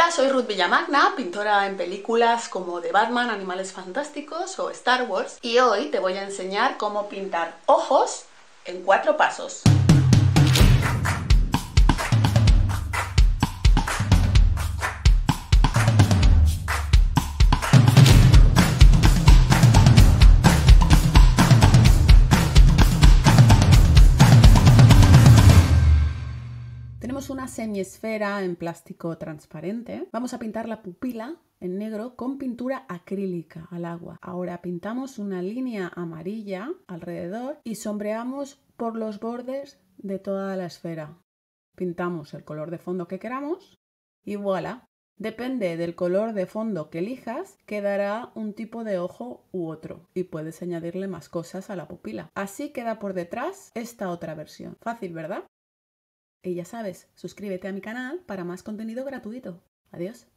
Hola, soy Ruth Villamagna, pintora en películas como The Batman, Animales Fantásticos o Star Wars, y hoy te voy a enseñar cómo pintar ojos en cuatro pasos. Una semiesfera en plástico transparente. Vamos a pintar la pupila en negro con pintura acrílica al agua. Ahora pintamos una línea amarilla alrededor y sombreamos por los bordes de toda la esfera. Pintamos el color de fondo que queramos y voilà. Depende del color de fondo que elijas, quedará un tipo de ojo u otro y puedes añadirle más cosas a la pupila. Así queda por detrás esta otra versión. Fácil, ¿verdad? Y ya sabes, suscríbete a mi canal para más contenido gratuito. Adiós.